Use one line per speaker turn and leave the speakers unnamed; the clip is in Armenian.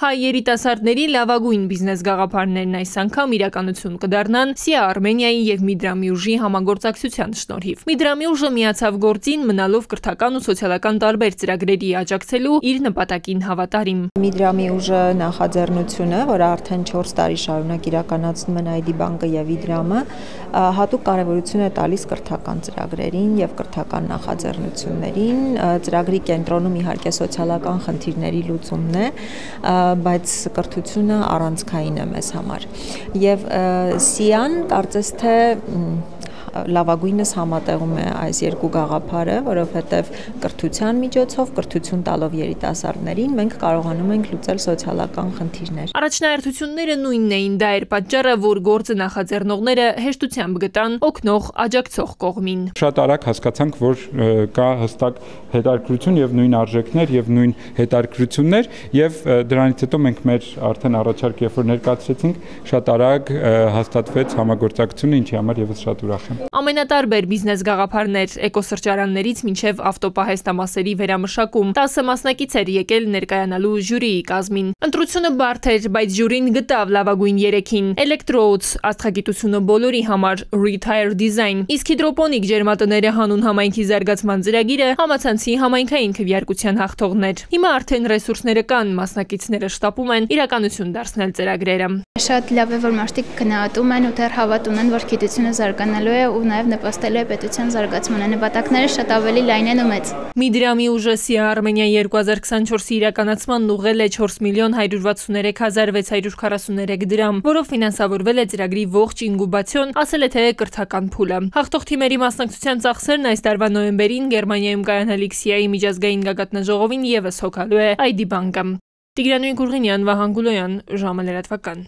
Հայ երիտասարդների լավագույն բիզնես գաղափարներն այս անգամ իրականություն կդառնան Սիա Արմենիայի եւ Միդրամի ուժի համագործակցության շնորհիվ։ Միդրամի ուժը միացավ գործին մնալով կրթական ու սոցիալական տարբեր ծրագրերի աջակցելու իր նպատակին հավատարիմ։
Միդրամի ուժը նախաձեռնությունը, որը արդեն 4 տարի շարունակ իրականացնում են ID բանկը եւ Իդրամը, հատուկ կարևորություն է տալիս կրթական ծրագրերին եւ կրթական նախաձեռնություններին։ Ծրագրի կենտրոնում իհարկե սոցիալական խնդիրների լուծումն է, բայց կրթությունը առանցքային է մեզ համար։ Եվ Սիան կարծես թե լավագույնս համատեղում է այս երկու գաղափարը, որովհետև կրթության միջոցով, կրթություն տալով երիտասարդներին մենք կարողանում ենք լուծել սոցիալական խնդիրներ։
Առաջնահերթությունները նույնն էին, դա էր պատճառը, որ գործը նախաձեռնողները հեշտությամբ գտան օգնող աջակցող կողմին։
Շատ արագ հասկացանք, որ կա հստակ հետարկրություն եւ նույն արժեքներ եւ նույն հետարկրություններ եւ դրանից հետո մենք մեր արդեն առաջարկ երբ որ ներկայացրեցինք, շատ արագ հաստատվեց համագործակցությունը, ինչի համար եւս շատ ուրախ եմ։
Ամենատարբեր բիզնես գաղափարներ էկոսրճարաններից մինչև ավտոպահեստամասերի վերամշակում 10 մասնակից էր եկել ներկայանալու ժյուրիի կազմին։ Ընտրությունը բարդ էր, բայց ժյուրին գտավ լավագույն 3-ին՝ Electrodes, աստղագիտությունը բոլորի համար, Retire Design, իսկ հիդրոպոնիկ ջերմատները հանուն համայնքի զարգացման ծրագիրը համացանցի համայնքային քվեարկության հաղթողներ։ Հիմա արդեն ռեսուրսները կան, մասնակիցները շտապում են իրականություն դարձնել ծրագրերը։
Շատ լավ է, որ մարդիկ գնահատում են ու դեռ հավատ ունեն, որ գիտությունը զարգանալու է ու նաև նպաստելու է պետության զարգացմանը։ Նպատակները շատ ավելի լայն են ու մեծ։
Միդրամի ուժը Սիա Արմենիա 2024-ի իրականացման ուղղել է 4 միլիոն 163643 դրամ, որով ֆինանսավորվել է ծրագրի ողջ ինկուբացիոն, ասել է թե կրթական փուլը։ Հաղթող թիմերի մասնակցության ծախսերն այս տարվա նոյեմբերին Գերմանիայում կայանալիք Սիայի միջազգային գագաթնաժողովին եւս հոգալու է ID բանկը։ Տիգրանույն Գուրգինյան, Վահան Գուլոյան, ժամը լրատվական։